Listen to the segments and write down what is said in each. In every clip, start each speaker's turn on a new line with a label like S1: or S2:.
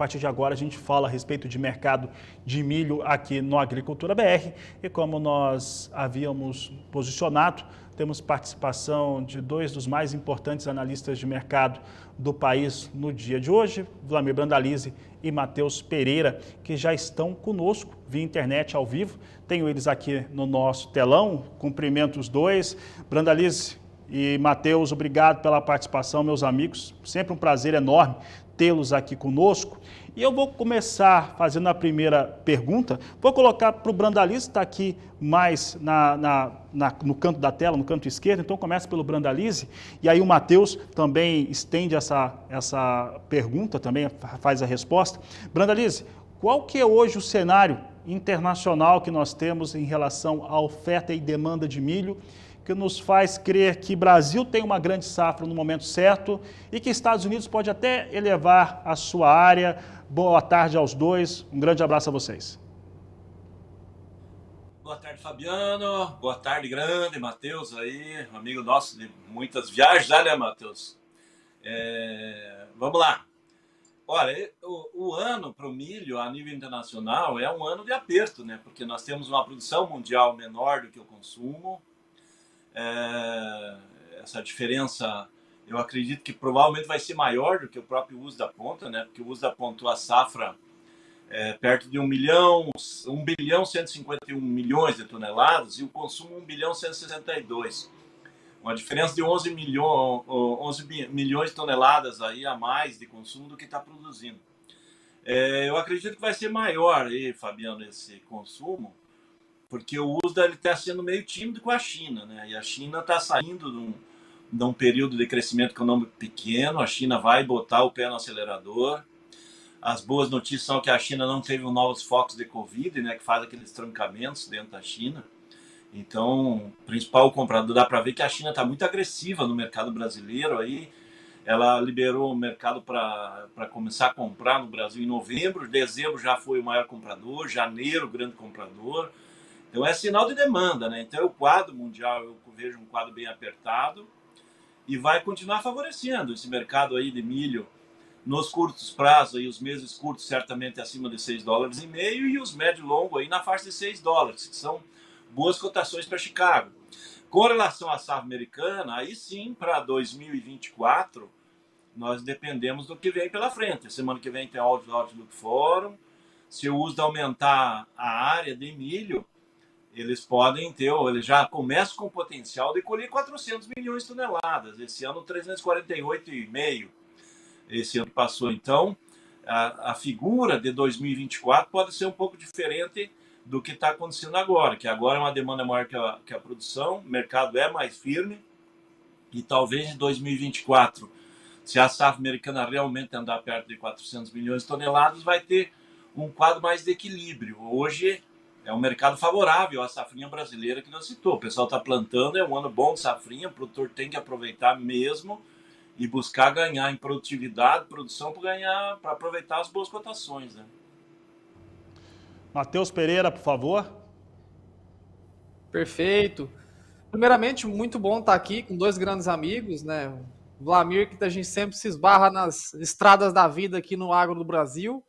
S1: partir de agora a gente fala a respeito de mercado de milho aqui no Agricultura BR e como nós havíamos posicionado, temos participação de dois dos mais importantes analistas de mercado do país no dia de hoje, Vladimir Brandalize e Matheus Pereira, que já estão conosco via internet ao vivo. Tenho eles aqui no nosso telão. Cumprimento os dois. Brandalize e Matheus, obrigado pela participação, meus amigos. Sempre um prazer enorme tê-los aqui conosco. E eu vou começar fazendo a primeira pergunta. Vou colocar para o Brandalize, está aqui mais na, na, na, no canto da tela, no canto esquerdo. Então começa pelo Brandalize. E aí o Matheus também estende essa, essa pergunta, também faz a resposta. Brandalize, qual que é hoje o cenário internacional que nós temos em relação à oferta e demanda de milho? Que nos faz crer que Brasil tem uma grande safra no momento certo e que Estados Unidos pode até elevar a sua área. Boa tarde aos dois, um grande abraço a vocês.
S2: Boa tarde, Fabiano. Boa tarde, grande Matheus aí, amigo nosso de muitas viagens, né, Matheus? É... Vamos lá. Olha, o, o ano para o milho a nível internacional é um ano de aperto, né? Porque nós temos uma produção mundial menor do que o consumo, é, essa diferença, eu acredito que provavelmente vai ser maior do que o próprio uso da ponta, né? Porque o uso da ponta, a safra é perto de 1 milhão, 1 bilhão 151 milhões de toneladas e o consumo 1 bilhão 162. Uma diferença de 11, milhão, 11 milhões de toneladas aí a mais de consumo do que está produzindo. É, eu acredito que vai ser maior aí, Fabiano, esse consumo, porque o USDA está sendo meio tímido com a China, né? E a China está saindo de um, de um, período de crescimento econômico pequeno, a China vai botar o pé no acelerador. As boas notícias são que a China não teve novos focos de Covid, né? Que faz aqueles trancamentos dentro da China. Então, principal comprador, dá para ver que a China está muito agressiva no mercado brasileiro aí. Ela liberou o mercado para começar a comprar no Brasil em novembro, dezembro já foi o maior comprador, janeiro, grande comprador então é sinal de demanda, né? Então o quadro mundial eu vejo um quadro bem apertado e vai continuar favorecendo esse mercado aí de milho nos curtos prazos aí os meses curtos certamente acima de 6 dólares e meio e os médio longo aí na faixa de 6 dólares, que são boas cotações para Chicago. Com relação à safra americana, aí sim, para 2024, nós dependemos do que vem pela frente. Semana que vem tem Outlook Forum. Se o uso aumentar a área de milho, eles podem ter, ou eles já começam com o potencial de colher 400 milhões de toneladas. Esse ano, 348,5. Esse ano que passou. Então, a, a figura de 2024 pode ser um pouco diferente do que está acontecendo agora, que agora é uma demanda maior que a, que a produção, o mercado é mais firme, e talvez em 2024, se a safra americana realmente andar perto de 400 milhões de toneladas, vai ter um quadro mais de equilíbrio. Hoje, é um mercado favorável à safrinha brasileira que nós citou. O pessoal está plantando, é um ano bom de safrinha, o produtor tem que aproveitar mesmo e buscar ganhar em produtividade, produção para ganhar, para aproveitar as boas cotações, né?
S1: Matheus Pereira, por favor.
S3: Perfeito. Primeiramente, muito bom estar aqui com dois grandes amigos, né? O Vlamir, que a gente sempre se esbarra nas estradas da vida aqui no agro do Brasil,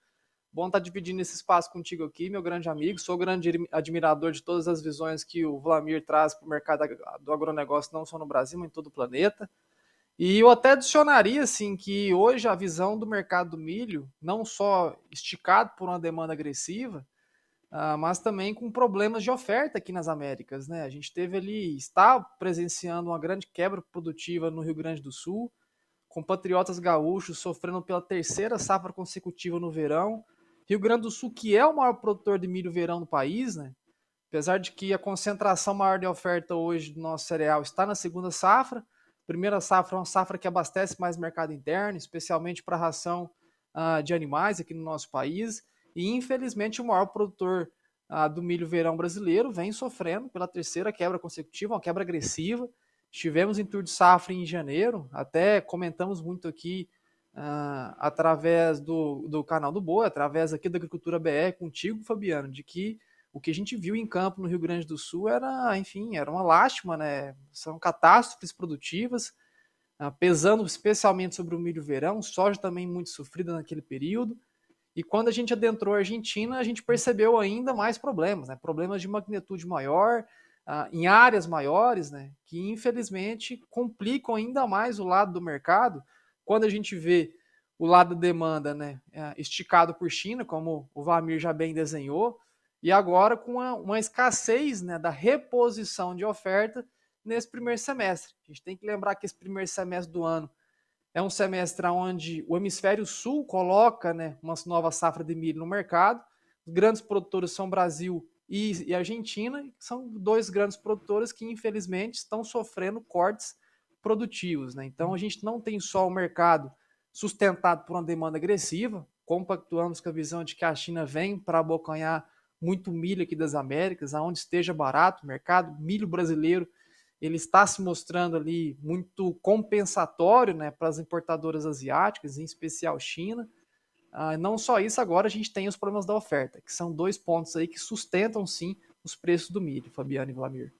S3: Bom estar tá dividindo esse espaço contigo aqui, meu grande amigo. Sou grande admirador de todas as visões que o Vlamir traz para o mercado do agronegócio, não só no Brasil, mas em todo o planeta. E eu até adicionaria assim que hoje a visão do mercado do milho, não só esticado por uma demanda agressiva, uh, mas também com problemas de oferta aqui nas Américas. Né? A gente teve ali, está presenciando uma grande quebra produtiva no Rio Grande do Sul, com patriotas gaúchos sofrendo pela terceira safra consecutiva no verão, Rio Grande do Sul, que é o maior produtor de milho verão do país, né? Apesar de que a concentração maior de oferta hoje do nosso cereal está na segunda safra. Primeira safra é uma safra que abastece mais mercado interno, especialmente para ração uh, de animais aqui no nosso país. E infelizmente o maior produtor uh, do milho verão brasileiro vem sofrendo pela terceira quebra consecutiva, uma quebra agressiva. Estivemos em tour de safra em janeiro, até comentamos muito aqui uh, através do, do canal do Boa, através aqui da Agricultura BR, contigo, Fabiano, de que o que a gente viu em campo no Rio Grande do Sul era, enfim, era uma lástima, né? São catástrofes produtivas, uh, pesando especialmente sobre o milho verão, soja também muito sofrida naquele período. E quando a gente adentrou a Argentina, a gente percebeu ainda mais problemas, né? problemas de magnitude maior, uh, em áreas maiores, né? que infelizmente complicam ainda mais o lado do mercado. Quando a gente vê o lado da demanda né? Uh, esticado por China, como o Vamir já bem desenhou, e agora com uma, uma escassez né? da reposição de oferta nesse primeiro semestre. A gente tem que lembrar que esse primeiro semestre do ano é um semestre onde o hemisfério sul coloca né, uma nova safra de milho no mercado. Os grandes produtores são Brasil e, e Argentina, são dois grandes produtores que, infelizmente, estão sofrendo cortes produtivos. Né? Então, a gente não tem só o mercado sustentado por uma demanda agressiva, compactuamos com a visão de que a China vem para abocanhar muito milho aqui das Américas, aonde esteja barato o mercado, milho brasileiro ele está se mostrando ali muito compensatório né, para as importadoras asiáticas, em especial China. Ah, não só isso, agora a gente tem os problemas da oferta, que são dois pontos aí que sustentam sim os preços do milho, Fabiano e Vlamir.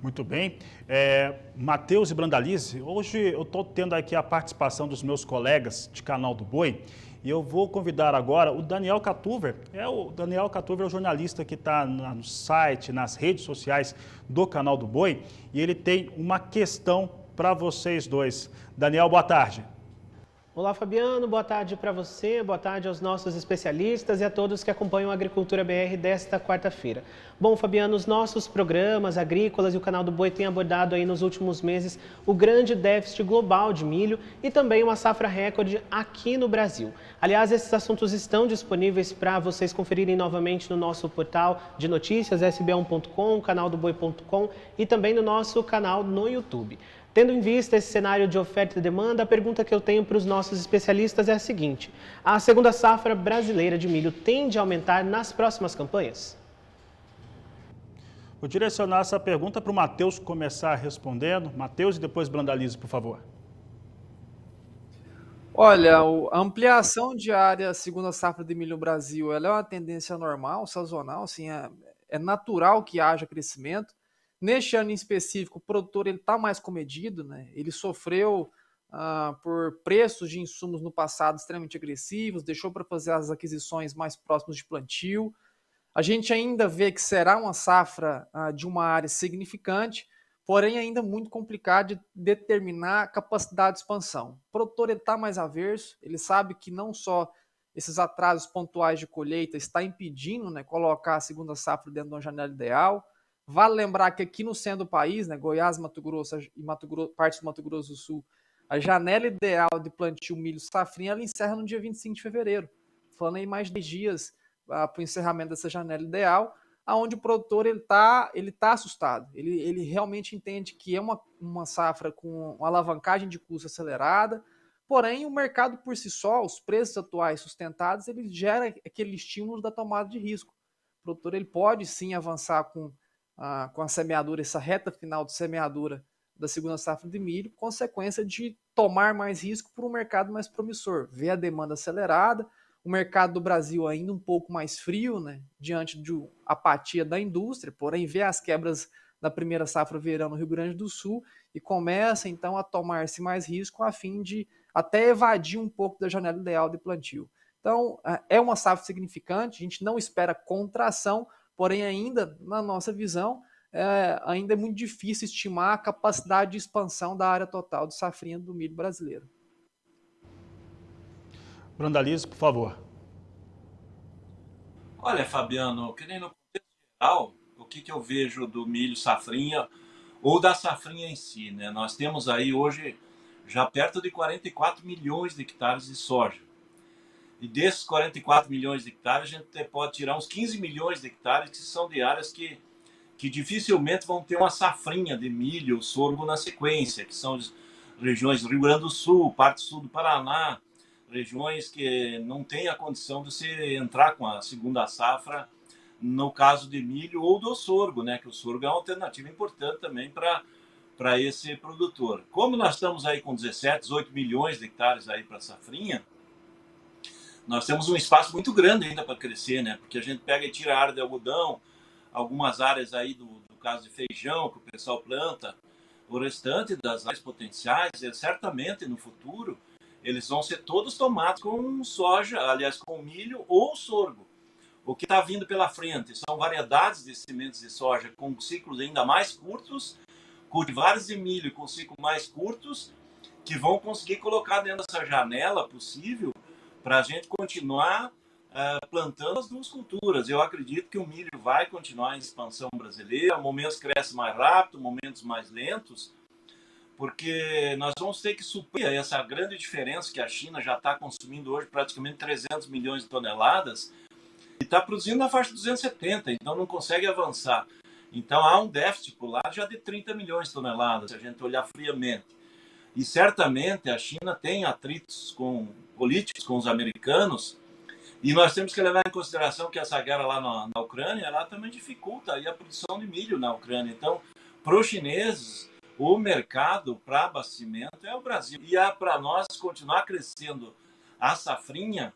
S1: Muito bem. É, Matheus e Brandalize, hoje eu estou tendo aqui a participação dos meus colegas de Canal do Boi e eu vou convidar agora o Daniel Catuver. É o Daniel Catuver é o jornalista que está no site, nas redes sociais do canal do Boi, e ele tem uma questão para vocês dois. Daniel, boa tarde.
S4: Olá, Fabiano. Boa tarde para você, boa tarde aos nossos especialistas e a todos que acompanham a Agricultura BR desta quarta-feira. Bom, Fabiano, os nossos programas agrícolas e o canal do Boi têm abordado aí nos últimos meses o grande déficit global de milho e também uma safra recorde aqui no Brasil. Aliás, esses assuntos estão disponíveis para vocês conferirem novamente no nosso portal de notícias, sb1.com, canaldoboi.com e também no nosso canal no YouTube. Tendo em vista esse cenário de oferta e demanda, a pergunta que eu tenho para os nossos especialistas é a seguinte: a segunda safra brasileira de milho tende a aumentar nas próximas campanhas?
S1: Vou direcionar essa pergunta para o Matheus começar respondendo. Matheus e depois Brandalize, por favor.
S3: Olha, a ampliação de área segunda safra de milho no Brasil ela é uma tendência normal, sazonal, assim, é, é natural que haja crescimento. Neste ano em específico, o produtor ele está mais comedido, né? Ele sofreu uh, por preços de insumos no passado extremamente agressivos, deixou para fazer as aquisições mais próximas de plantio. A gente ainda vê que será uma safra uh, de uma área significante, porém ainda muito complicado de determinar a capacidade de expansão. O produtor está mais averso, ele sabe que não só esses atrasos pontuais de colheita está impedindo né, colocar a segunda safra dentro de uma janela ideal. Vale lembrar que aqui no centro do país, né, Goiás, Mato Grosso e Mato Grosso, parte do Mato Grosso do Sul, a janela ideal de plantio milho safrinha ela encerra no dia 25 de fevereiro. Falando aí mais de 10 dias uh, para o encerramento dessa janela ideal, aonde o produtor ele está ele tá assustado. Ele, ele realmente entende que é uma, uma safra com uma alavancagem de custo acelerada, porém o mercado por si só, os preços atuais sustentados, ele gera aquele estímulo da tomada de risco. O produtor ele pode sim avançar com ah, com a semeadura, essa reta final de semeadura da segunda safra de milho, consequência de tomar mais risco para um mercado mais promissor, ver a demanda acelerada, o mercado do Brasil ainda um pouco mais frio, né, diante de apatia da indústria, porém vê as quebras da primeira safra verão no Rio Grande do Sul e começa então a tomar-se mais risco a fim de até evadir um pouco da janela ideal de plantio. Então, é uma safra significante, a gente não espera contração, Porém, ainda, na nossa visão, é, ainda é muito difícil estimar a capacidade de expansão da área total de safrinha do milho brasileiro.
S1: Brandalize, por favor.
S2: Olha, Fabiano, que nem no contexto geral, o que, que eu vejo do milho safrinha ou da safrinha em si, né? Nós temos aí hoje já perto de 44 milhões de hectares de soja. E desses 44 milhões de hectares, a gente pode tirar uns 15 milhões de hectares que são de áreas que, que dificilmente vão ter uma safrinha de milho ou sorgo na sequência, que são as regiões do Rio Grande do Sul, parte sul do Paraná, regiões que não têm a condição de se entrar com a segunda safra no caso de milho ou do sorgo, né? Que o sorgo é uma alternativa importante também para para esse produtor. Como nós estamos aí com 17, 18 milhões de hectares aí para safrinha, nós temos um espaço muito grande ainda para crescer, né? Porque a gente pega e tira a área de algodão, algumas áreas aí do, do caso de feijão que o pessoal planta, o restante das áreas potenciais, certamente no futuro eles vão ser todos tomados com soja, aliás, com milho ou sorgo. O que está vindo pela frente são variedades de sementes de soja com ciclos ainda mais curtos, cultivares de milho com ciclos mais curtos, que vão conseguir colocar dentro dessa janela possível para a gente continuar uh, plantando as duas culturas. Eu acredito que o milho vai continuar em expansão brasileira, momentos cresce mais rápido, momentos mais lentos, porque nós vamos ter que suprir essa grande diferença que a China já está consumindo hoje praticamente 300 milhões de toneladas e está produzindo na faixa de 270, então não consegue avançar. Então há um déficit por lá já de 30 milhões de toneladas, se a gente olhar friamente. E certamente a China tem atritos com políticos com os americanos, e nós temos que levar em consideração que essa guerra lá na, na Ucrânia, ela também dificulta a produção de milho na Ucrânia. Então, para os chineses, o mercado para abastecimento é o Brasil. E para nós continuar crescendo a safrinha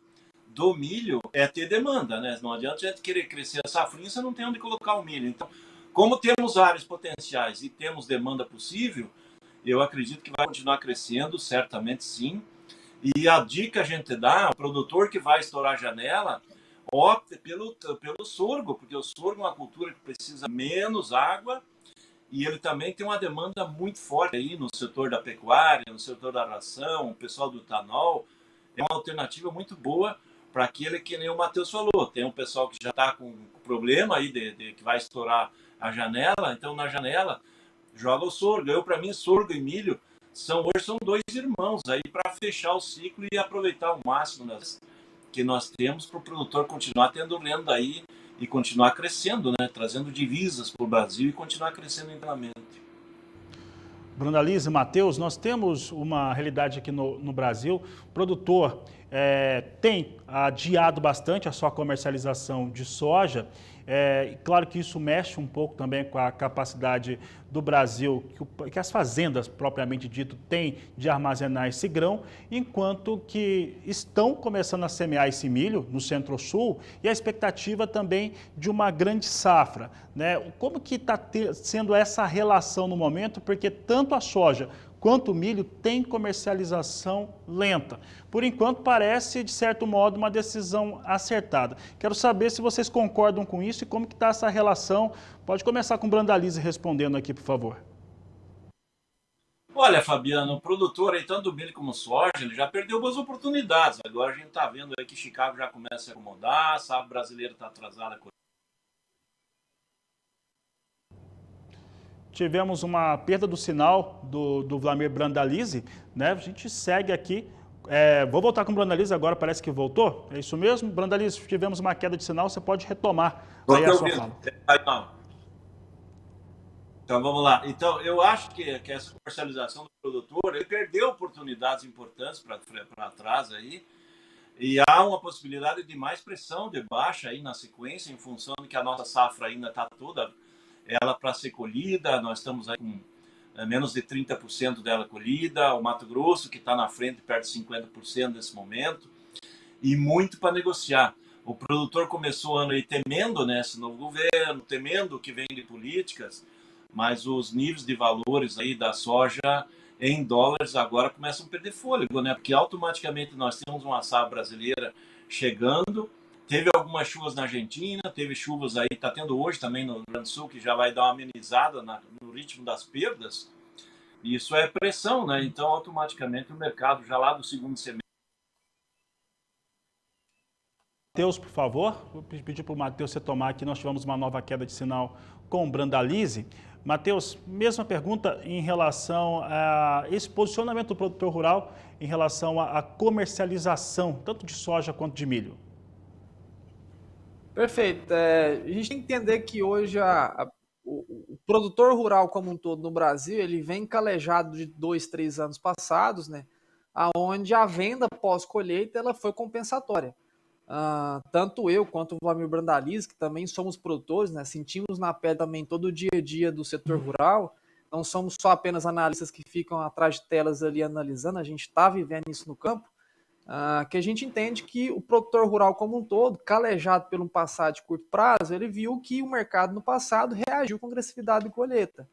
S2: do milho é ter demanda, né? Não adianta a gente querer crescer a safrinha se não tem onde colocar o milho. Então, como temos áreas potenciais e temos demanda possível, eu acredito que vai continuar crescendo, certamente sim. E a dica a gente dá, o produtor que vai estourar a janela, opte pelo, pelo sorgo, porque o sorgo é uma cultura que precisa menos água e ele também tem uma demanda muito forte aí no setor da pecuária, no setor da ração, o pessoal do etanol. É uma alternativa muito boa para aquele que nem o Matheus falou. Tem um pessoal que já está com problema aí de, de, que vai estourar a janela, então na janela joga o sorgo. Eu, para mim, sorgo e milho são hoje são dois irmãos aí para fechar o ciclo e aproveitar o máximo das, que nós temos para o produtor continuar tendo renda aí e continuar crescendo, né? trazendo divisas para o Brasil e continuar crescendo internamente.
S1: Brunalise, Matheus, nós temos uma realidade aqui no, no Brasil. O produtor é, tem adiado bastante a sua comercialização de soja é, claro que isso mexe um pouco também com a capacidade do Brasil, que, que, as fazendas, propriamente dito, têm de armazenar esse grão, enquanto que estão começando a semear esse milho no Centro-Sul e a expectativa também de uma grande safra. Né? Como que está sendo essa relação no momento? Porque tanto a soja quanto milho tem comercialização lenta. Por enquanto, parece, de certo modo, uma decisão acertada. Quero saber se vocês concordam com isso e como está essa relação. Pode começar com Brandalize respondendo aqui, por favor.
S2: Olha, Fabiano, o produtor tanto do milho como soja, ele já perdeu boas oportunidades. Agora a gente está vendo aí que Chicago já começa a acomodar, sabe, brasileiro está atrasado
S1: tivemos uma perda do sinal do, do Vlamir Brandalize, né? A gente segue aqui. É, vou voltar com o Brandalize agora, parece que voltou. É isso mesmo? Brandalize, tivemos uma queda de sinal, você pode retomar aí a sua fala.
S2: Então vamos lá. Então, eu acho que, que essa comercialização do produtor, ele perdeu oportunidades importantes para trás aí. E há uma possibilidade de mais pressão de baixa aí na sequência, em função de que a nossa safra ainda está toda ela para ser colhida, nós estamos aí com é, menos de 30% dela colhida, o Mato Grosso que está na frente perto de 50% nesse momento, e muito para negociar. O produtor começou o ano aí temendo né, esse novo governo, temendo o que vem de políticas, mas os níveis de valores aí da soja em dólares agora começam a perder fôlego, né? Porque automaticamente nós temos uma safra brasileira chegando, Teve algumas chuvas na Argentina, teve chuvas aí, está tendo hoje também no Rio Grande do Sul, que já vai dar uma amenizada na, no ritmo das perdas. Isso é pressão, né? Então, automaticamente, o mercado já lá do segundo semestre.
S1: Matheus, por favor, vou pedir para o Matheus retomar aqui. Nós tivemos uma nova queda de sinal com o Brandalize. Matheus, mesma pergunta em relação a esse posicionamento do produtor rural em relação à comercialização, tanto de soja quanto de milho.
S3: Perfeito. É, a gente tem que entender que hoje a, a, o, o, produtor rural como um todo no Brasil, ele vem calejado de dois, três anos passados, né? Onde a venda pós-colheita ela foi compensatória. Uh, tanto eu quanto o Vlamir Brandaliz, que também somos produtores, né? Sentimos na pele também todo o dia a dia do setor rural. Não somos só apenas analistas que ficam atrás de telas ali analisando, a gente está vivendo isso no campo. Uh, que a gente entende que o produtor rural como um todo, calejado pelo passado de curto prazo, ele viu que o mercado no passado reagiu com agressividade de colheita.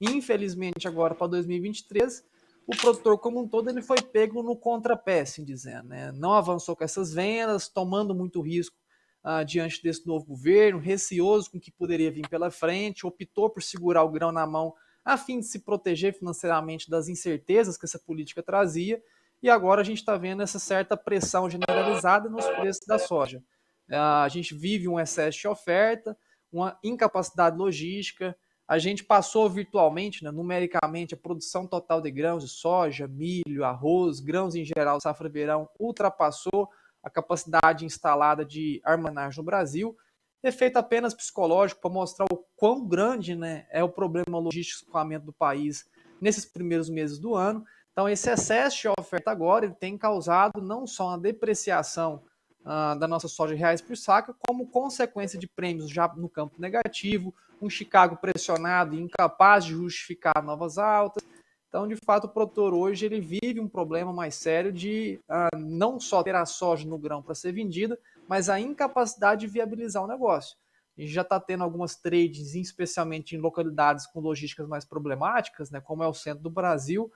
S3: Infelizmente, agora para 2023, o produtor como um todo ele foi pego no contrapé, assim dizendo. Né? Não avançou com essas vendas, tomando muito risco uh, diante desse novo governo, receoso com o que poderia vir pela frente, optou por segurar o grão na mão a fim de se proteger financeiramente das incertezas que essa política trazia, e agora a gente está vendo essa certa pressão generalizada nos preços da soja. Uh, a gente vive um excesso de oferta, uma incapacidade logística, a gente passou virtualmente, né, numericamente, a produção total de grãos de soja, milho, arroz, grãos em geral, safra verão, ultrapassou a capacidade instalada de armazenagem no Brasil. Efeito apenas psicológico para mostrar o quão grande né, é o problema logístico do país nesses primeiros meses do ano. Então, esse excesso de oferta agora ele tem causado não só uma depreciação uh, da nossa soja reais por saca, como consequência de prêmios já no campo negativo, um Chicago pressionado e incapaz de justificar novas altas. Então, de fato, o produtor hoje ele vive um problema mais sério de uh, não só ter a soja no grão para ser vendida, mas a incapacidade de viabilizar o negócio. A gente já está tendo algumas trades, especialmente em localidades com logísticas mais problemáticas, né, como é o centro do Brasil,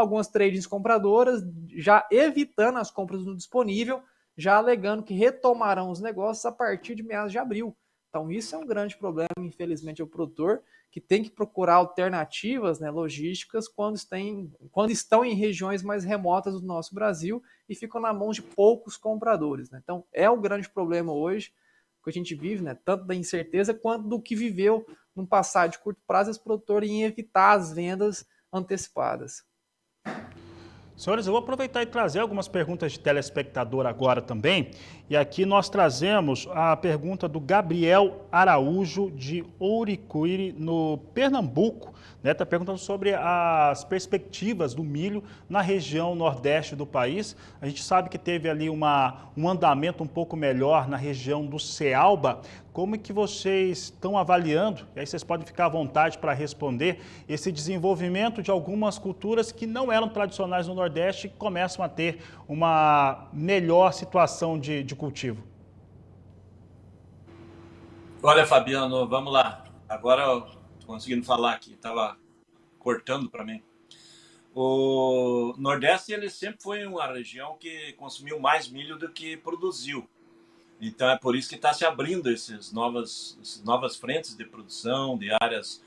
S3: algumas trades compradoras já evitando as compras no disponível, já alegando que retomarão os negócios a partir de meados de abril. Então, isso é um grande problema, infelizmente, ao produtor, que tem que procurar alternativas né, logísticas quando, tem, quando estão em regiões mais remotas do nosso Brasil e ficam na mão de poucos compradores. Né? Então, é o grande problema hoje que a gente vive, né, tanto da incerteza quanto do que viveu num passado de curto prazo esse produtor em evitar as vendas antecipadas.
S1: Senhores, eu vou aproveitar e trazer algumas perguntas de telespectador agora também. E aqui nós trazemos a pergunta do Gabriel Araújo, de Ouricuiri, no Pernambuco. Está né? Tá perguntando sobre as perspectivas do milho na região nordeste do país. A gente sabe que teve ali uma, um andamento um pouco melhor na região do Cealba, como é que vocês estão avaliando, e aí vocês podem ficar à vontade para responder, esse desenvolvimento de algumas culturas que não eram tradicionais no Nordeste e começam a ter uma melhor situação de, de cultivo?
S2: Olha, Fabiano, vamos lá. Agora estou conseguindo falar aqui, estava cortando para mim. O Nordeste ele sempre foi uma região que consumiu mais milho do que produziu. Então é por isso que está se abrindo essas novas, essas novas frentes de produção, de áreas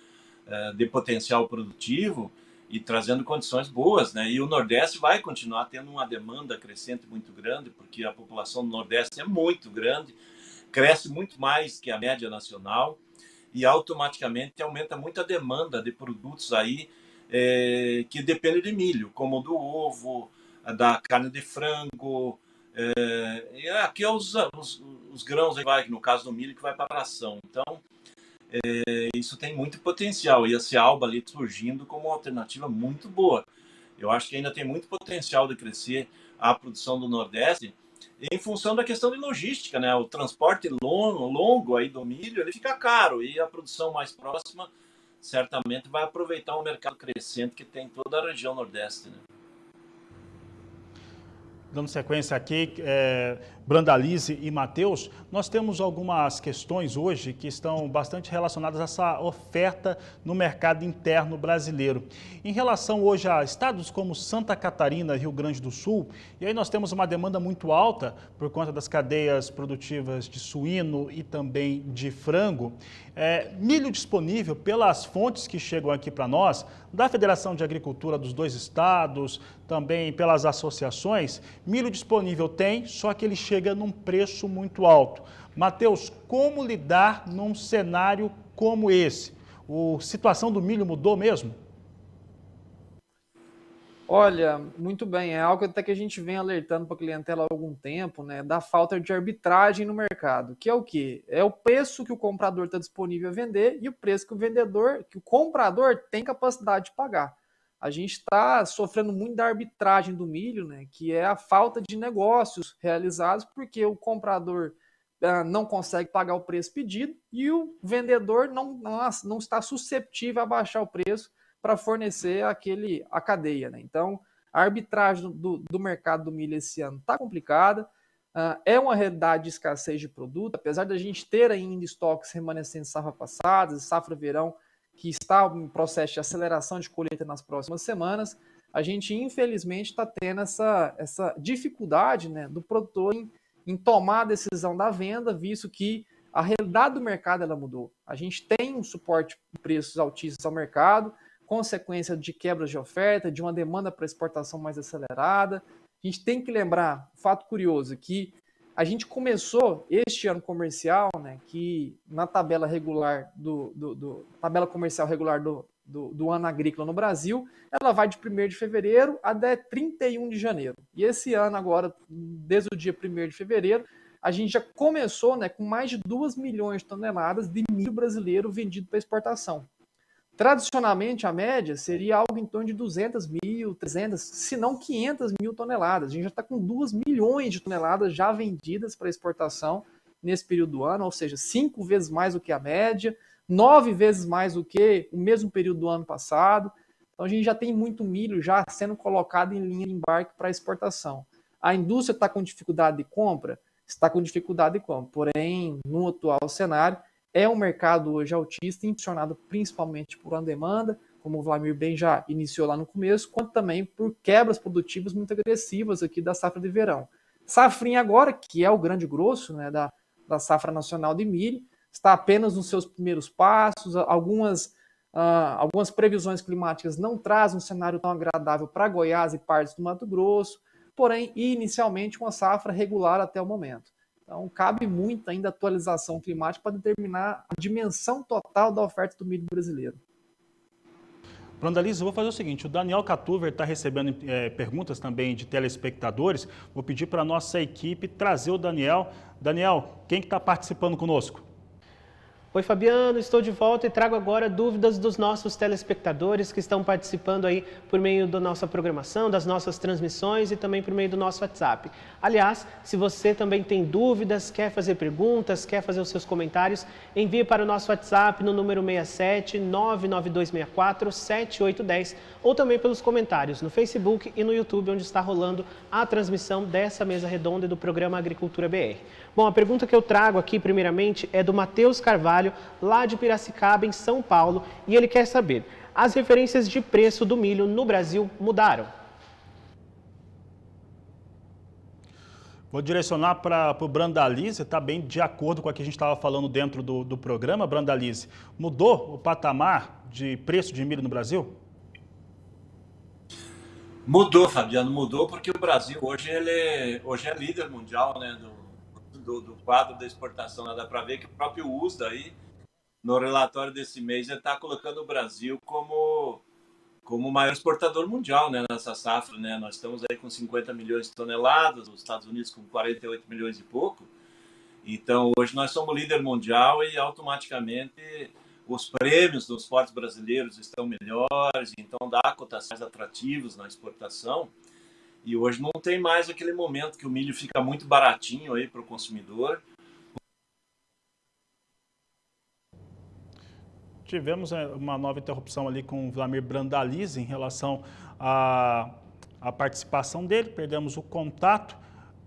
S2: uh, de potencial produtivo e trazendo condições boas, né? E o Nordeste vai continuar tendo uma demanda crescente muito grande, porque a população do Nordeste é muito grande, cresce muito mais que a média nacional e automaticamente aumenta muito a demanda de produtos aí é, que dependem de milho, como do ovo, da carne de frango, é, aqui é os, os, os grãos, aí vai, no caso do milho, que vai para a ração. Então, é, isso tem muito potencial. E esse alba ali surgindo como uma alternativa muito boa. Eu acho que ainda tem muito potencial de crescer a produção do Nordeste em função da questão de logística, né? O transporte longo, longo aí do milho, ele fica caro e a produção mais próxima certamente vai aproveitar um mercado crescente que tem em toda a região Nordeste, né?
S1: Dando sequência aqui, é, Brandalize e Matheus, nós temos algumas questões hoje que estão bastante relacionadas a essa oferta no mercado interno brasileiro. Em relação hoje a estados como Santa Catarina, Rio Grande do Sul, e aí nós temos uma demanda muito alta por conta das cadeias produtivas de suíno e também de frango. É, milho disponível pelas fontes que chegam aqui para nós, da Federação de Agricultura dos dois estados, também pelas associações, milho disponível tem, só que ele chega chega num preço muito alto. Mateus, como lidar num cenário como esse? A situação do milho mudou mesmo?
S3: Olha, muito bem, é algo até que a gente vem alertando para a clientela há algum tempo, né, da falta de arbitragem no mercado, que é o que? É o preço que o comprador está disponível a vender e o preço que o vendedor, que o comprador tem capacidade de pagar a gente está sofrendo muito da arbitragem do milho, né, que é a falta de negócios realizados, porque o comprador uh, não consegue pagar o preço pedido e o vendedor não, não, não está susceptível a baixar o preço para fornecer aquele, a cadeia. Né? Então, a arbitragem do, do mercado do milho esse ano está complicada, uh, é uma realidade de escassez de produto, apesar da gente ter ainda estoques remanescentes safra passadas, safra verão, que está em processo de aceleração de colheita nas próximas semanas, a gente infelizmente está tendo essa, essa dificuldade né, do produtor em, em tomar a decisão da venda, visto que a realidade do mercado ela mudou. A gente tem um suporte de preços altíssimos ao mercado, consequência de quebras de oferta, de uma demanda para exportação mais acelerada. A gente tem que lembrar, fato curioso, que a gente começou este ano comercial, né, que na tabela regular do, do, do tabela comercial regular do, do, do, ano agrícola no Brasil, ela vai de 1 de fevereiro até 31 de janeiro. E esse ano agora, desde o dia 1 de fevereiro, a gente já começou né, com mais de 2 milhões de toneladas de milho brasileiro vendido para exportação. Tradicionalmente, a média seria algo em torno de 200 mil, 300, se não 500 mil toneladas. A gente já está com 2 milhões de toneladas já vendidas para exportação nesse período do ano, ou seja, cinco vezes mais do que a média, nove vezes mais do que o mesmo período do ano passado. Então, a gente já tem muito milho já sendo colocado em linha de embarque para exportação. A indústria está com dificuldade de compra? Está com dificuldade de compra. Porém, no atual cenário, é um mercado hoje altista, impulsionado principalmente por uma demanda, como o Vladimir bem já iniciou lá no começo, quanto também por quebras produtivas muito agressivas aqui da safra de verão. Safrinha agora, que é o grande grosso né, da, da safra nacional de milho, está apenas nos seus primeiros passos, algumas, uh, algumas previsões climáticas não trazem um cenário tão agradável para Goiás e partes do Mato Grosso, porém, inicialmente, uma safra regular até o momento. Então, cabe muito ainda atualização climática para determinar a dimensão total da oferta do milho brasileiro.
S1: Brandalize, eu vou fazer o seguinte, o Daniel Catuver está recebendo é, perguntas também de telespectadores, vou pedir para a nossa equipe trazer o Daniel. Daniel, quem está que tá participando conosco?
S4: Oi, Fabiano, estou de volta e trago agora dúvidas dos nossos telespectadores que estão participando aí por meio da nossa programação, das nossas transmissões e também por meio do nosso WhatsApp. Aliás, se você também tem dúvidas, quer fazer perguntas, quer fazer os seus comentários, envie para o nosso WhatsApp no número 67 99264 7810 ou também pelos comentários no Facebook e no YouTube, onde está rolando a transmissão dessa mesa redonda do programa Agricultura BR. Bom, a pergunta que eu trago aqui, primeiramente, é do Matheus Carvalho, lá de Piracicaba, em São Paulo, e ele quer saber: as referências de preço do milho no Brasil mudaram?
S1: Vou direcionar para o Brandalize, está bem de acordo com o que a gente estava falando dentro do, do programa, Brandalize. Mudou o patamar de preço de milho no Brasil?
S2: Mudou, Fabiano, mudou porque o Brasil hoje, ele, hoje é líder mundial né, do, do, do quadro da exportação. Dá para ver que o próprio USDA aí, no relatório desse mês, está colocando o Brasil como como o maior exportador mundial né, nessa safra. Né? Nós estamos aí com 50 milhões de toneladas, os Estados Unidos com 48 milhões e pouco. Então, hoje nós somos líder mundial e automaticamente os prêmios dos portos brasileiros estão melhores, então dá cotações atrativas na exportação. E hoje não tem mais aquele momento que o milho fica muito baratinho aí para o consumidor.
S1: Tivemos é, uma nova interrupção ali com o Vladimir Brandalize em relação à, à participação dele, perdemos o contato.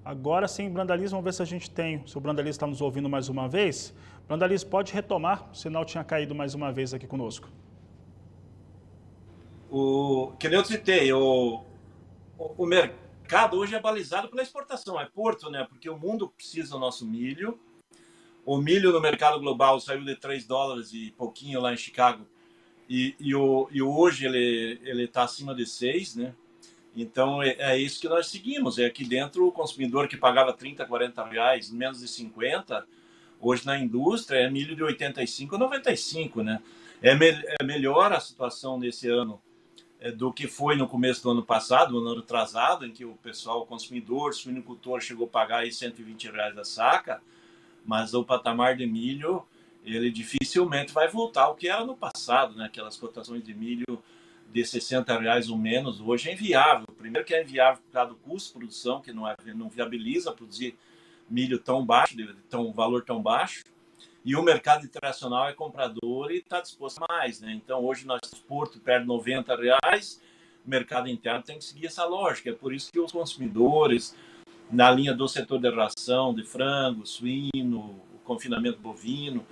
S1: Agora sim, Brandalize, vamos ver se a gente tem, se o Brandalize está nos ouvindo mais uma vez. Brandalize, pode retomar, o sinal tinha caído mais uma vez aqui conosco.
S2: O, que nem eu citei, o, o, mercado hoje é balizado pela exportação, é porto, né? Porque o mundo precisa do nosso milho. O milho no mercado global saiu de 3 dólares e pouquinho lá em Chicago. E, e, o, e hoje ele está acima de 6, né? Então é, é, isso que nós seguimos. É aqui dentro o consumidor que pagava 30, 40 reais, menos de 50, hoje na indústria é milho de 85 95, né? É, me, é melhor a situação nesse ano do que foi no começo do ano passado, no ano atrasado, em que o pessoal, o consumidor, suinicultor, chegou a pagar aí 120 reais a saca, mas o patamar de milho, ele dificilmente vai voltar ao que era no passado, né? Aquelas cotações de milho de 60 reais ou menos, hoje é inviável. Primeiro que é inviável por causa do custo de produção, que não, é, não viabiliza produzir milho tão baixo, de tão valor tão baixo, e o mercado internacional é comprador e está disposto a mais. Né? Então, hoje nós temos Porto perto de 90 reais, o mercado interno tem que seguir essa lógica. É por isso que os consumidores, na linha do setor de ração, de frango, suíno, confinamento bovino,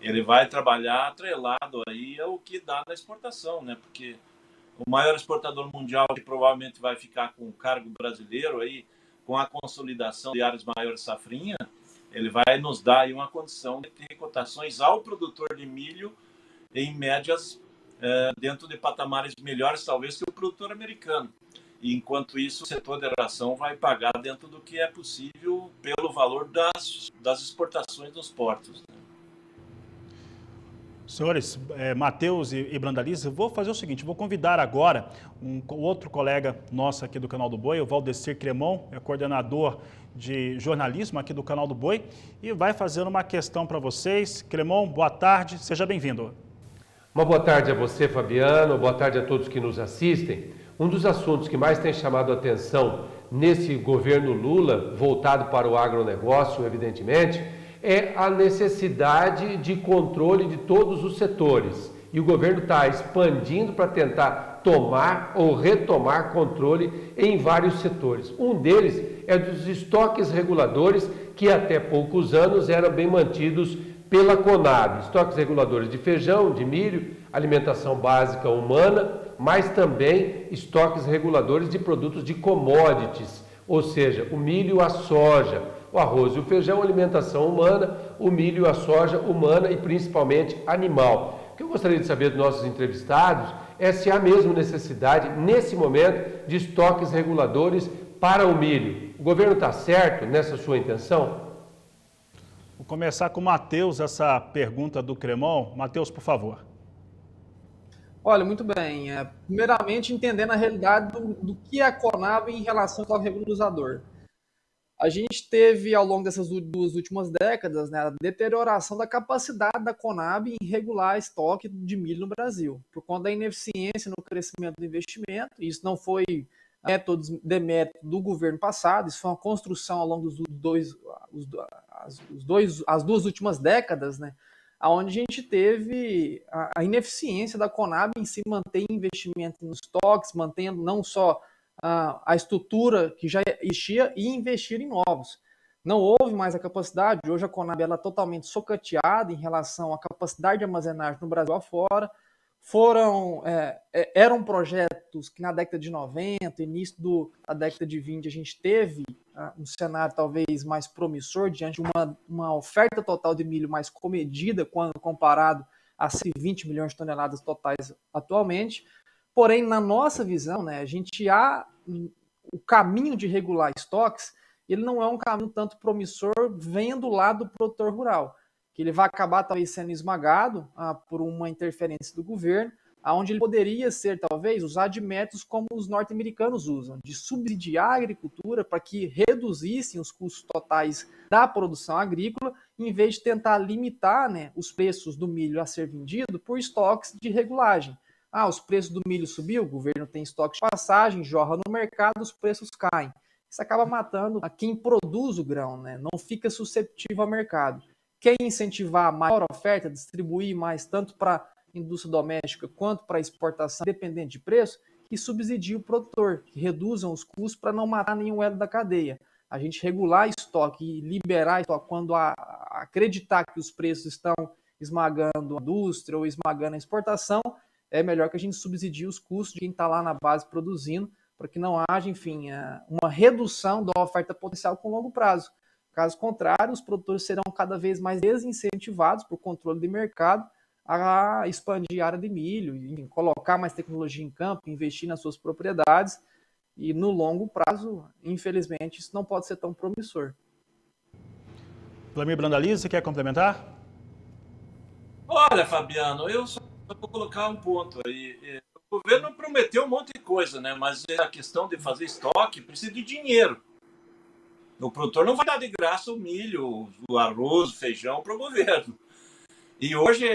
S2: ele vai trabalhar atrelado aí ao que dá na exportação, né? porque o maior exportador mundial que provavelmente vai ficar com o cargo brasileiro aí, com a consolidação de áreas maiores safrinha, ele vai nos dar uma condição de ter cotações ao produtor de milho em médias é, dentro de patamares melhores, talvez, que o produtor americano. E, enquanto isso, o setor de ração vai pagar dentro do que é possível pelo valor das, das exportações dos portos.
S1: Senhores, é, Matheus e, e Brandalize, vou fazer o seguinte, vou convidar agora um outro colega nosso aqui do Canal do Boi, o Valdecir Cremon, é coordenador de jornalismo aqui do Canal do Boi, e vai fazer uma questão para vocês. Cremon, boa tarde, seja bem-vindo.
S5: Uma boa tarde a você, Fabiano, boa tarde a todos que nos assistem. Um dos assuntos que mais tem chamado a atenção nesse governo Lula, voltado para o agronegócio, evidentemente, é a necessidade de controle de todos os setores. E o governo está expandindo para tentar tomar ou retomar controle em vários setores. Um deles é dos estoques reguladores, que até poucos anos eram bem mantidos pela Conab. Estoques reguladores de feijão, de milho, alimentação básica humana, mas também estoques reguladores de produtos de commodities, ou seja, o milho, a soja o arroz e o feijão, alimentação humana, o milho e a soja humana e principalmente animal. O que eu gostaria de saber dos nossos entrevistados é se há mesmo necessidade, nesse momento, de estoques reguladores para o milho. O governo está certo nessa sua intenção?
S1: Vou começar com o Matheus, essa pergunta do Cremon. Matheus, por favor.
S3: Olha, muito bem. É, primeiramente, entendendo a realidade do, do que é a Conab em relação ao regulador. A gente teve, ao longo dessas duas últimas décadas, né, a deterioração da capacidade da Conab em regular estoque de milho no Brasil, por conta da ineficiência no crescimento do investimento. Isso não foi método de método do governo passado, isso foi uma construção ao longo dos dois, os, as, os dois, as duas últimas décadas, né, onde a gente teve a, a ineficiência da Conab em se manter investimento nos estoques, mantendo não só a, estrutura que já existia e investir em novos. Não houve mais a capacidade, hoje a Conab ela é totalmente socateada em relação à capacidade de armazenagem no Brasil afora. Foram, é, é eram projetos que na década de 90, início do, da década de 20, a gente teve uh, um cenário talvez mais promissor, diante de uma, uma oferta total de milho mais comedida quando comparado a 20 milhões de toneladas totais atualmente. Porém, na nossa visão, né, a gente há o caminho de regular estoques, ele não é um caminho tanto promissor vendo do lado do produtor rural, que ele vai acabar talvez sendo esmagado ah, por uma interferência do governo, aonde ele poderia ser talvez usar de métodos como os norte-americanos usam, de subsidiar a agricultura para que reduzissem os custos totais da produção agrícola, em vez de tentar limitar né, os preços do milho a ser vendido por estoques de regulagem. Ah, os preços do milho subiu, o governo tem estoque de passagem, jorra no mercado, os preços caem. Isso acaba matando a quem produz o grão, né? Não fica susceptível ao mercado. Quem incentivar a maior oferta, distribuir mais tanto para indústria doméstica quanto para exportação, dependente de preço, que subsidie o produtor, que reduzam os custos para não matar nenhum elo da cadeia. A gente regular estoque e liberar estoque quando a, a acreditar que os preços estão esmagando a indústria ou esmagando a exportação, é melhor que a gente subsidie os custos de quem está lá na base produzindo, para que não haja, enfim, é, uma redução da oferta potencial com longo prazo. Caso contrário, os produtores serão cada vez mais desincentivados por controle de mercado a expandir a área de milho, enfim, colocar mais tecnologia em campo, investir nas suas propriedades. E no longo prazo, infelizmente, isso não pode ser tão promissor.
S1: Vladimir Brandalize, você quer complementar?
S2: Olha, Fabiano, eu vou colocar um ponto aí. É, o governo prometeu um monte de coisa, né? Mas a questão de fazer estoque precisa de dinheiro. O produtor não vai dar de graça o milho, o arroz, o feijão para o governo. E hoje,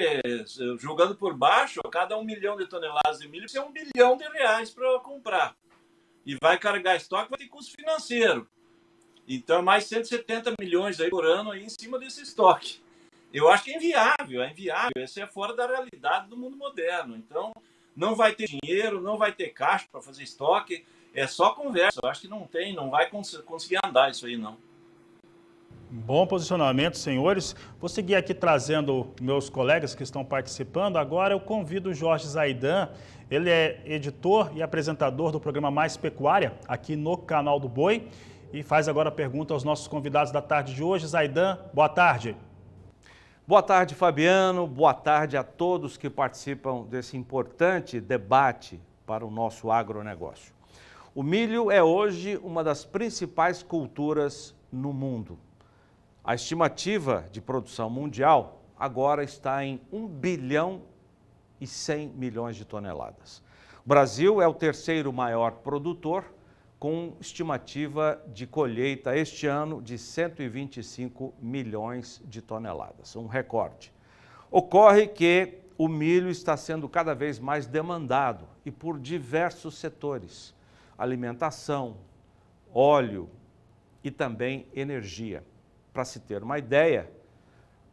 S2: jogando por baixo, cada um milhão de toneladas de milho precisa um bilhão de reais para comprar. E vai carregar estoque, vai ter custo financeiro. Então, é mais 170 milhões aí por ano aí em cima desse estoque. Eu acho que é inviável, é inviável. Isso é fora da realidade do mundo moderno. Então, não vai ter dinheiro, não vai ter caixa para fazer estoque. É só conversa. Eu acho que não tem, não vai conseguir andar isso aí, não.
S1: Bom posicionamento, senhores. Vou seguir aqui trazendo meus colegas que estão participando. Agora eu convido o Jorge Zaidan. Ele é editor e apresentador do programa Mais Pecuária, aqui no canal do Boi. E faz agora a pergunta aos nossos convidados da tarde de hoje. Zaidan, boa tarde.
S6: Boa tarde, Fabiano. Boa tarde a todos que participam desse importante debate para o nosso agronegócio. O milho é hoje uma das principais culturas no mundo. A estimativa de produção mundial agora está em 1 bilhão e 100 milhões de toneladas. O Brasil é o terceiro maior produtor, com estimativa de colheita este ano de 125 milhões de toneladas, um recorde. Ocorre que o milho está sendo cada vez mais demandado e por diversos setores: alimentação, óleo e também energia. Para se ter uma ideia,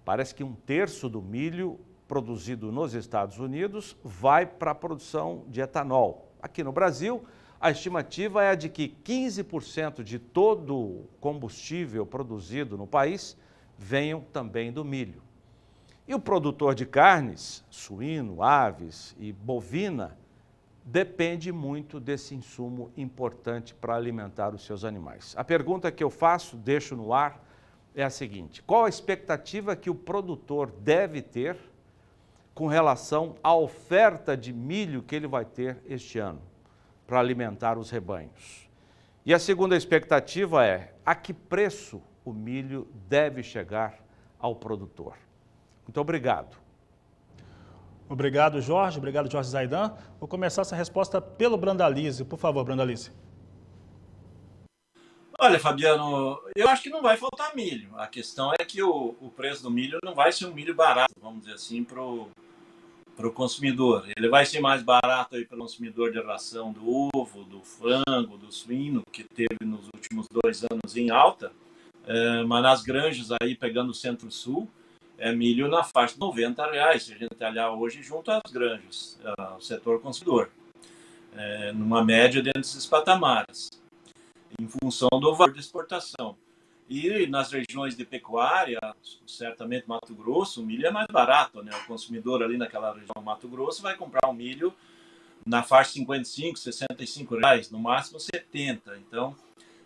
S6: parece que um terço do milho produzido nos Estados Unidos vai para a produção de etanol. Aqui no Brasil, a estimativa é a de que 15% de todo o combustível produzido no país venham também do milho. E o produtor de carnes, suíno, aves e bovina, depende muito desse insumo importante para alimentar os seus animais. A pergunta que eu faço, deixo no ar, é a seguinte: qual a expectativa que o produtor deve ter com relação à oferta de milho que ele vai ter este ano para alimentar os rebanhos? E a segunda expectativa é a que preço o milho deve chegar ao produtor? Muito obrigado.
S1: Obrigado, Jorge. Obrigado, Jorge Zaidan. Vou começar essa resposta pelo Brandalize. Por favor, Brandalize.
S2: Olha, Fabiano, eu acho que não vai faltar milho. A questão é que o, o preço do milho não vai ser um milho barato, vamos dizer assim, para o consumidor. Ele vai ser mais barato para o consumidor de ração do ovo, do frango, do suíno, que teve nos últimos dois anos em alta. É, mas nas granjas aí, pegando o centro-sul, é milho na faixa de 90 reais, se a gente olhar hoje junto às granjas, ao é, setor consumidor. É, numa média dentro desses patamares em função do valor de exportação. E nas regiões de pecuária, certamente Mato Grosso, o milho é mais barato, né? O consumidor ali naquela região Mato Grosso vai comprar o um milho na faixa 55, 65 reais, no máximo 70. Então,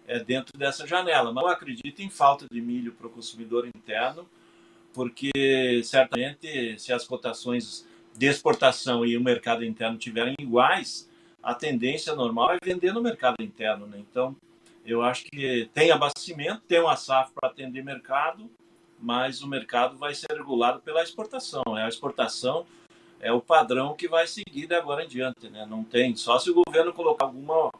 S2: é dentro dessa janela. Eu acredito em falta de milho para o consumidor interno, porque certamente se as cotações de exportação e o mercado interno tiverem iguais, a tendência normal é vender no mercado interno, né? Então, eu acho que tem abastecimento, tem uma safra para atender mercado, mas o mercado vai ser regulado pela exportação. É a exportação é o padrão que vai seguir de agora em diante, né? Não tem só se o governo colocar alguma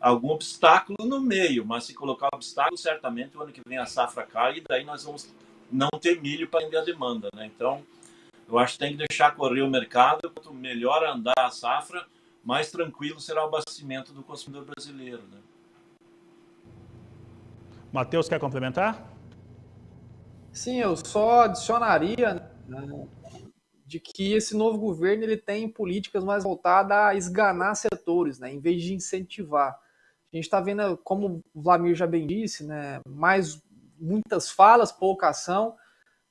S2: algum obstáculo no meio, mas se colocar obstáculo, certamente o ano que vem a safra cai e daí nós vamos não ter milho para atender a demanda, né? Então, eu acho que tem que deixar correr o mercado, quanto melhor andar a safra, mais tranquilo será o abastecimento do consumidor brasileiro, né?
S1: Matheus, quer complementar?
S3: Sim, eu só adicionaria né, de que esse novo governo ele tem políticas mais voltadas a esganar setores, né, em vez de incentivar. A gente está vendo, como o Vlamir já bem disse, né, mais muitas falas, pouca ação.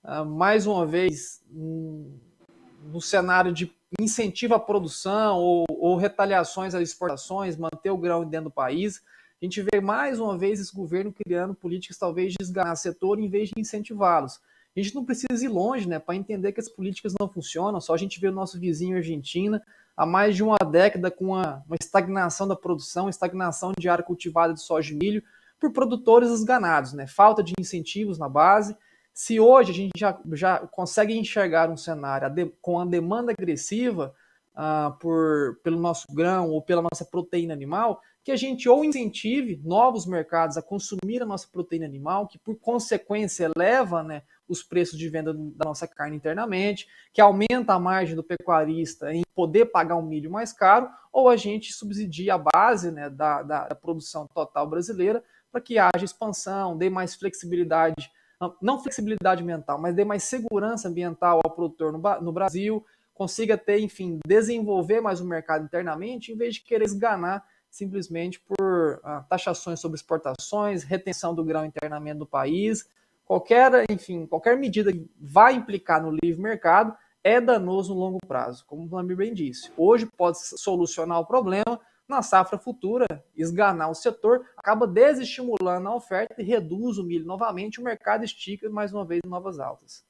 S3: Uh, mais uma vez, no cenário de incentivo à produção ou, ou retaliações às exportações, manter o grão dentro do país a gente vê mais uma vez esse governo criando políticas talvez de esganar setor em vez de incentivá-los. A gente não precisa ir longe né, para entender que as políticas não funcionam, só a gente vê o nosso vizinho Argentina há mais de uma década com uma, uma estagnação da produção, estagnação de área cultivada de soja e milho por produtores esganados, né? falta de incentivos na base. Se hoje a gente já, já consegue enxergar um cenário com a demanda agressiva uh, por, pelo nosso grão ou pela nossa proteína animal, que a gente ou incentive novos mercados a consumir a nossa proteína animal, que por consequência eleva né, os preços de venda da nossa carne internamente, que aumenta a margem do pecuarista em poder pagar um milho mais caro, ou a gente subsidia a base né, da, da, da produção total brasileira para que haja expansão, dê mais flexibilidade, não flexibilidade ambiental, mas dê mais segurança ambiental ao produtor no, no Brasil, consiga ter, enfim, desenvolver mais o mercado internamente, em vez de querer esganar simplesmente por ah, taxações sobre exportações, retenção do grão internamente do país, qualquer, enfim, qualquer medida que vai implicar no livre mercado é danoso no longo prazo, como o Vlamir bem disse. Hoje pode solucionar o problema, na safra futura, esganar o setor, acaba desestimulando a oferta e reduz o milho novamente, o mercado estica mais uma vez novas altas.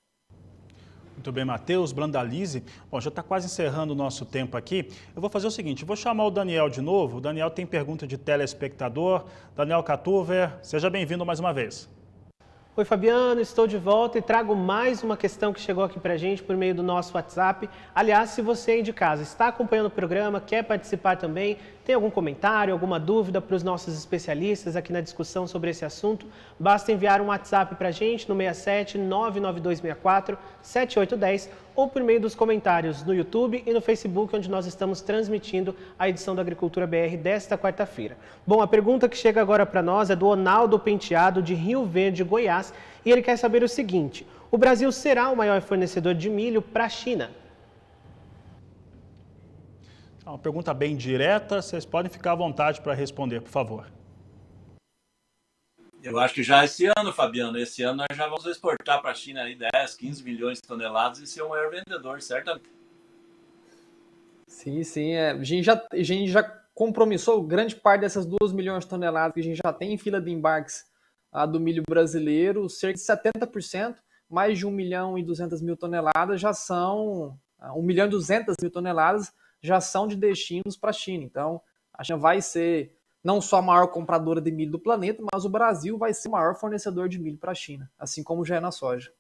S1: Muito bem, Matheus, Brandalize. Bom, já está quase encerrando o nosso tempo aqui. Eu vou fazer o seguinte, vou chamar o Daniel de novo. O Daniel tem pergunta de telespectador. Daniel Catuver, seja bem-vindo mais uma vez.
S4: Oi, Fabiano, estou de volta e trago mais uma questão que chegou aqui para a gente por meio do nosso WhatsApp. Aliás, se você aí de casa está acompanhando o programa, quer participar também, tem algum comentário, alguma dúvida para os nossos especialistas aqui na discussão sobre esse assunto, basta enviar um WhatsApp para a gente no 67 99264 7810 ou por meio dos comentários no YouTube e no Facebook, onde nós estamos transmitindo a edição da Agricultura BR desta quarta-feira. Bom, a pergunta que chega agora para nós é do Onaldo Penteado, de Rio Verde, Goiás, e ele quer saber o seguinte: o Brasil será o maior fornecedor de milho para a China?
S1: É uma pergunta bem direta, vocês podem ficar à vontade para responder, por favor.
S2: Eu acho que já esse ano, Fabiano, esse ano nós já vamos exportar para a China aí 10, 15 milhões de toneladas e ser o maior vendedor, certamente.
S3: Sim, sim. É. A, gente já, a gente já compromissou grande parte dessas 2 milhões de toneladas que a gente já tem em fila de embarques a, do milho brasileiro, cerca de 70%, mais de 1 milhão e 200 mil toneladas já são 1 milhão e 200 mil toneladas já são de destinos para a China. Então, a China vai ser não só a maior compradora de milho do planeta, mas o Brasil vai ser o maior fornecedor de milho para a China, assim como já é na soja.